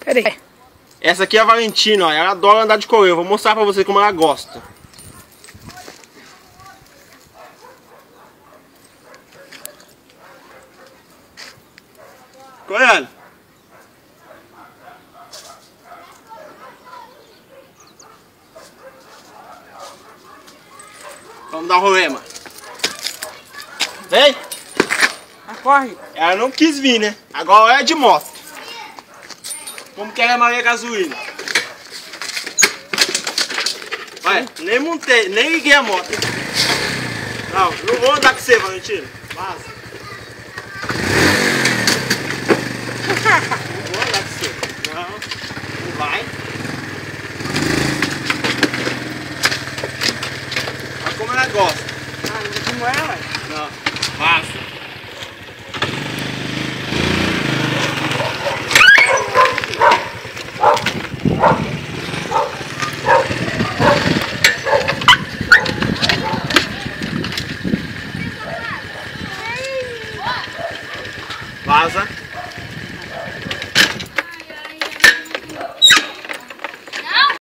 Pera aí. Essa aqui é a Valentina, ó. Ela adora andar de coelho. Vou mostrar pra você como ela gosta. Coelho. Vamos dar um rolê, mano. Vem. Corre. Ela não quis vir, né? Agora é de moto. Como que é a Maria Gasolina? Vai, nem montei, nem liguei a moto. Não, não vou andar com você, Valentino. Vaza. Não vou andar com você. Não, não vai. Olha como ela gosta. Ah, não como é, ué. Não, vaza. Vaza.